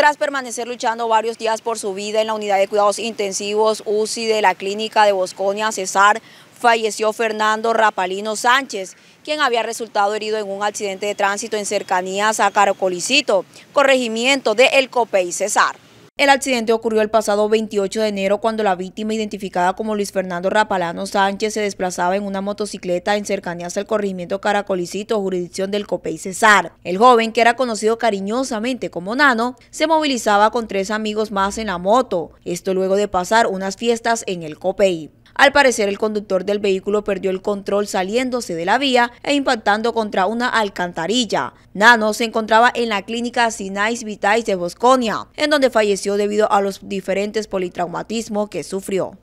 Tras permanecer luchando varios días por su vida en la unidad de cuidados intensivos UCI de la clínica de Bosconia Cesar, falleció Fernando Rapalino Sánchez, quien había resultado herido en un accidente de tránsito en cercanías a Caracolicito, corregimiento de El Copey Cesar. El accidente ocurrió el pasado 28 de enero cuando la víctima, identificada como Luis Fernando Rapalano Sánchez, se desplazaba en una motocicleta en cercanías al corregimiento Caracolicito, jurisdicción del Copey Cesar. El joven, que era conocido cariñosamente como Nano, se movilizaba con tres amigos más en la moto, esto luego de pasar unas fiestas en el Copey. Al parecer, el conductor del vehículo perdió el control saliéndose de la vía e impactando contra una alcantarilla. Nano se encontraba en la clínica Sinais Vitais de Bosconia, en donde falleció debido a los diferentes politraumatismos que sufrió.